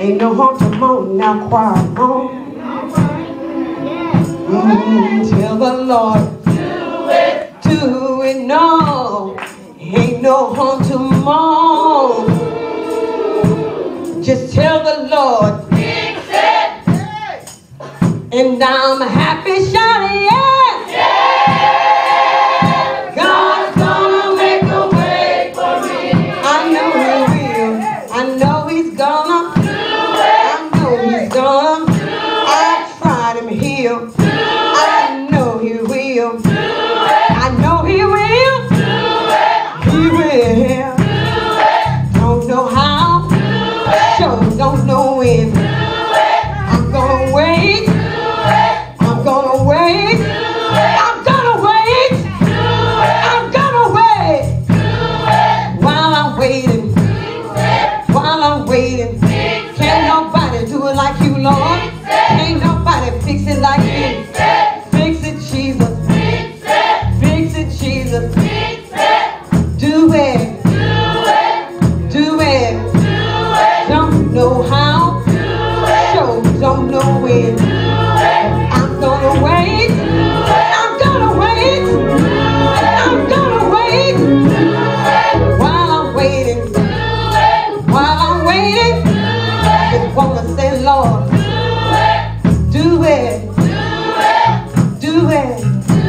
Ain't no harm, come on now, choir, on. Mm, tell the Lord, do it, do it, no. Ain't no harm to mourn. Just tell the Lord, fix it. And I'm happy shouting, Waiting. Can't nobody do it like you, Lord. Can't nobody fix it like you. Fix it, Jesus. Fix it, fix it Jesus. Fix it. Do it. Do it. Don't know how. Sure don't know when. Lord, do it. Do it. Do it. Do it.